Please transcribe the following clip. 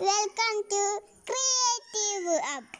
Welcome to Creative Up.